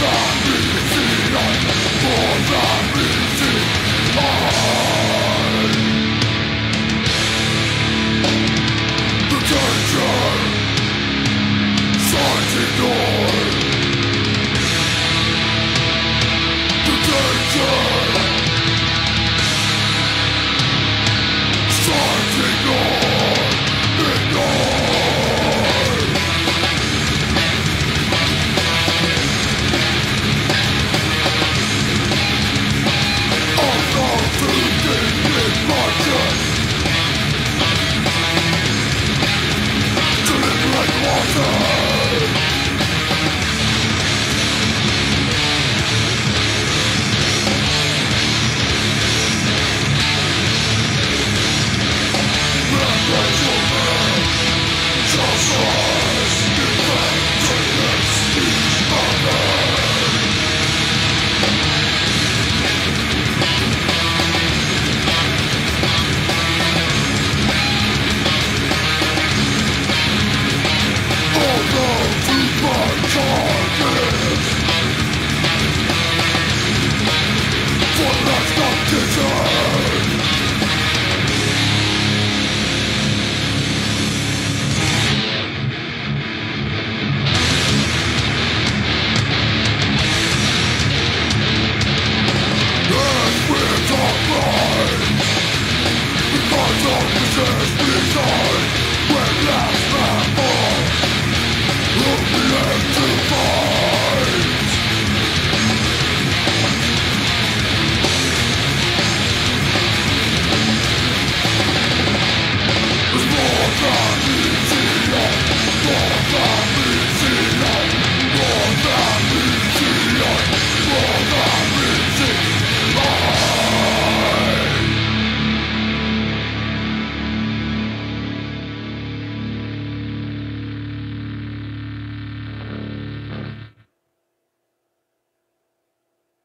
fall When